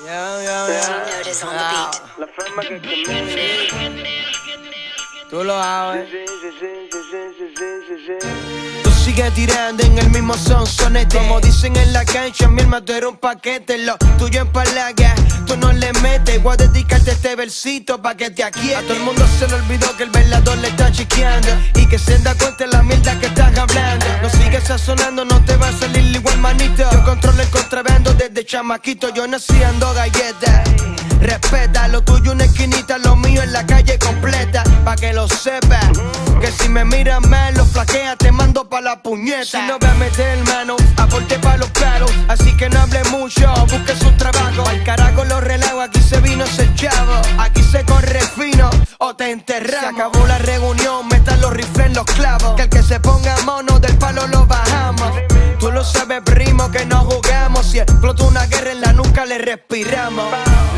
Yeah, yeah, Ah. La camina. Tú lo sabes. Tú sigues tirando en el mismo son sonete Como dicen en la cancha, mi hermano tú eres un paquete Lo tuyo en palaga, tú no le metes Voy a dedicarte este versito pa' que te aquietes A todo el mundo se le olvidó que el velador le está chequeando Y que se da cuenta de la mierda que estás hablando No sigues sazonando, no te va a salir igual manito Yo controlo el contrabando desde chamaquito Yo nací ando galletas. Respeta lo tuyo una esquinita, lo mío en la calle completa. Pa' que lo sepas Que si me miras mal, lo flaquea, te mando pa' la puñeta. Si no voy a meter mano, aporte pa' los caros Así que no hable mucho, busque su trabajo. Al carajo los relajos, aquí se vino ese chavo. Aquí se corre fino, o te enterramos. Se acabó la reunión, metan los rifles en los clavos. Que el que se ponga mono, Sabes, primo, que no jugamos Si explota una guerra en la nuca, le respiramos.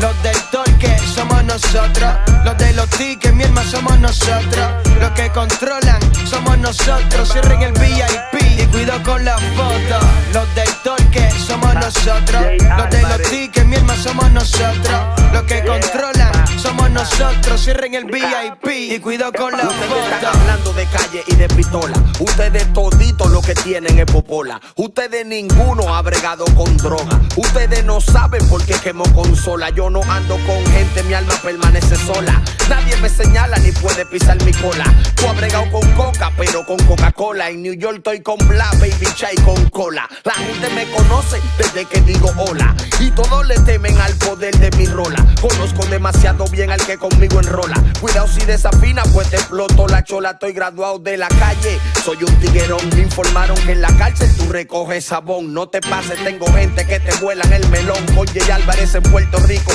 Los del torque somos nosotros. Los de los tickets, mi somos nosotros. Los que controlan somos nosotros. Cierren el VIP y cuido con la foto. Los del torque somos nosotros. Los de los tickets, mi somos nosotros. Los que controlan somos nosotros Cierren el VIP y cuido con la Ustedes están hablando de calle y de pistola. Ustedes todito lo que tienen es popola. Ustedes ninguno ha bregado con droga. Ustedes no saben por qué quemo consola. Yo no ando con gente, mi alma permanece sola. Nadie me señala ni puede pisar mi cola. Tú has bregado con coca, pero con Coca-Cola. En New York estoy con bla, baby chai con cola. La gente me conoce desde que digo hola. Y todos le temen al poder de mi rola. Conozco demasiado bien al que conmigo enrola. Cuidado si desafina, pues te exploto la chola. Estoy graduado de la calle, soy un tiguerón. Me informaron que en la cárcel tú recoges sabón. No te pases, tengo gente que te vuelan el melón. Oye, Álvarez en Puerto Rico,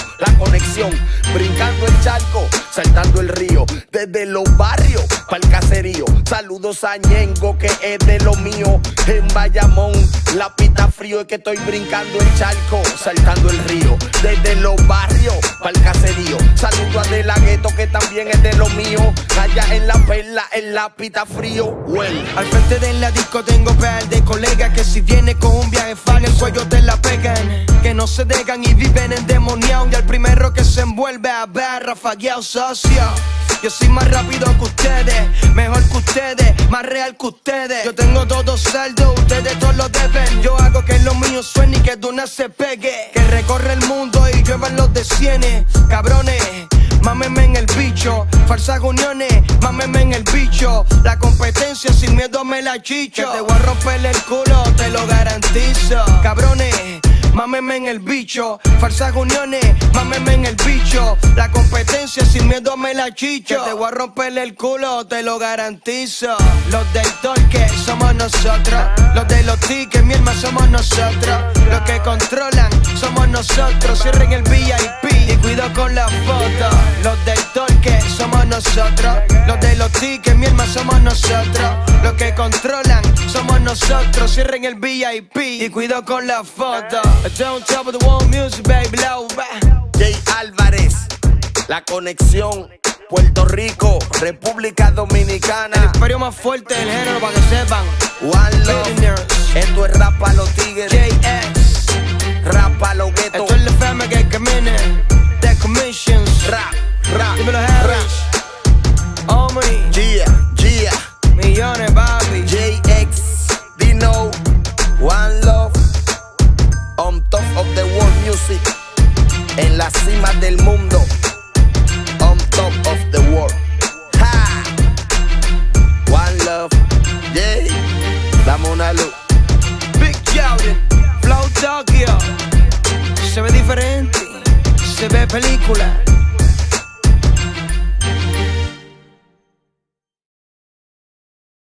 Brincando el charco, saltando el río. Desde los barrios pa'l caserío. Saludos a Ñengo, que es de lo mío. En Bayamón, la pita frío es que estoy brincando el charco, saltando el río. Desde los barrios pa'l caserío. Saludo a De La Gueto, que también es de lo mío. Allá en la perla, en la pita frío. Well. Al frente de la disco tengo par de colegas que si viene con un viaje fan el cuello te la pegan. Que no se dejan y viven endemoniados y al primero que se envuelve a ver rafagueado socio. Yo soy más rápido que ustedes, mejor que ustedes, más real que ustedes. Yo tengo todo saldo, ustedes todos lo deben. Yo hago que lo mío suene y que de una se pegue. Que recorre el mundo y lluevan los de cienes, cabrones. Mámeme en el bicho, falsas uniones, mámeme en el bicho. La competencia sin miedo me la chicho. Te voy a romper el culo, te lo garantizo. Cabrones, mámeme en el bicho. Falsas uniones, mámeme en el bicho. La competencia sin miedo me la chicho. Que te voy a romper el culo, te lo garantizo. Los del torque somos nosotros. Los de los tickets, mi hermano, somos nosotros. Los que controlan somos nosotros. Cierren el VIP y cuido con la foto. Los del torque somos nosotros. Los los tickets, mi hermano, somos nosotros. Los que controlan somos nosotros. Cierren el VIP y cuido con la foto. Don't top of the world music, baby, bah. Jay Álvarez, la conexión. Puerto Rico, República El Dominicana. imperio más fuerte del género para que sepan. One Love. Esto es rap pa' los tigres, del mundo. On top of the world. One Love. Yeah. Dame una luz. Big Jordan. Flow Tokyo. Se ve diferente. Se ve película.